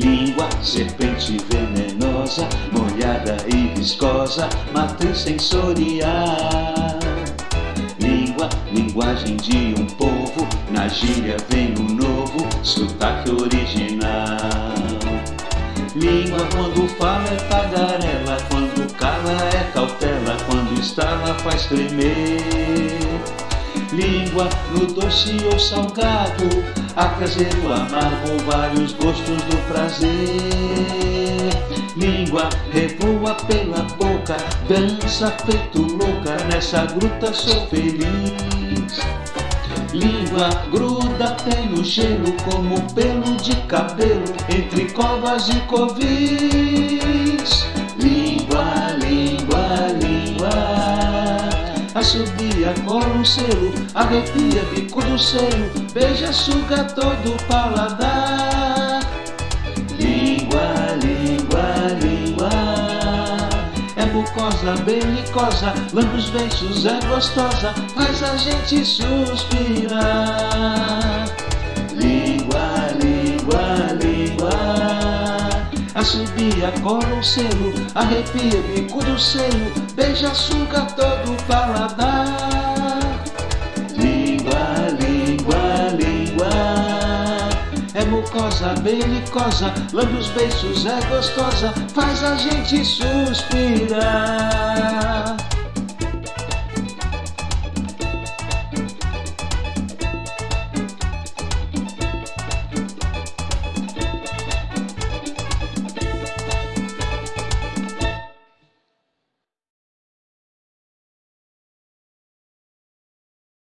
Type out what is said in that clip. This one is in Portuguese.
Língua, serpente venenosa, molhada e viscosa, matriz sensorial. Língua, linguagem de um povo, na gíria vem um novo sotaque original. Língua, quando fala é tagarela, quando cala é cautela, quando estala faz tremer. Língua, no doce ou salgado, a caseiro amargo, vários gostos do prazer. Língua, revoa pela boca, dança feito louca, nessa gruta sou feliz. Língua gruda até no gelo como pelo de cabelo entre covas e covis. Assobia, cola um selo, arrepia, bico do seio, beija, suga todo o paladar. Língua, língua, língua. É mucosa, belicosa, lambe os beiços, é gostosa, faz a gente suspirar. Cola o selo, arrepia, bico do seio, beija, suga todo o paladar. Língua, língua, língua. É mucosa, belicosa, lambe os beiços, é gostosa, faz a gente suspirar.